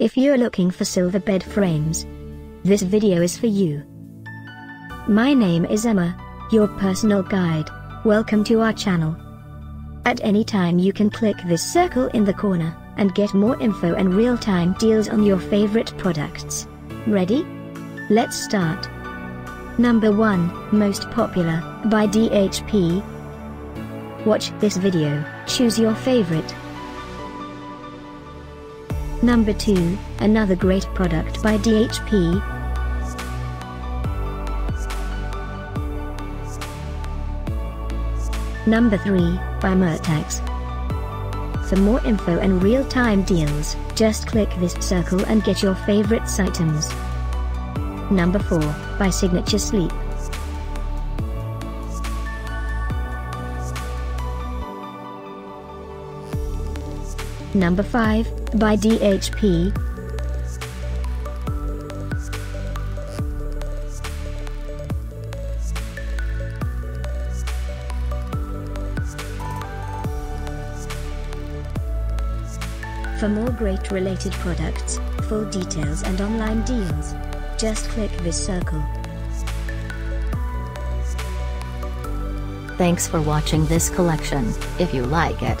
If you're looking for silver bed frames, this video is for you. My name is Emma, your personal guide. Welcome to our channel. At any time you can click this circle in the corner, and get more info and real-time deals on your favorite products. Ready? Let's start. Number 1, Most Popular, by DHP. Watch this video, choose your favorite. Number 2, another great product by DHP. Number 3, by Merax. For more info and real-time deals, just click this circle and get your favorites items. Number 4, by Signature Sleep. Number 5, by DHP. For more great related products, full details and online deals, just click this circle. Thanks for watching this collection. If you like it,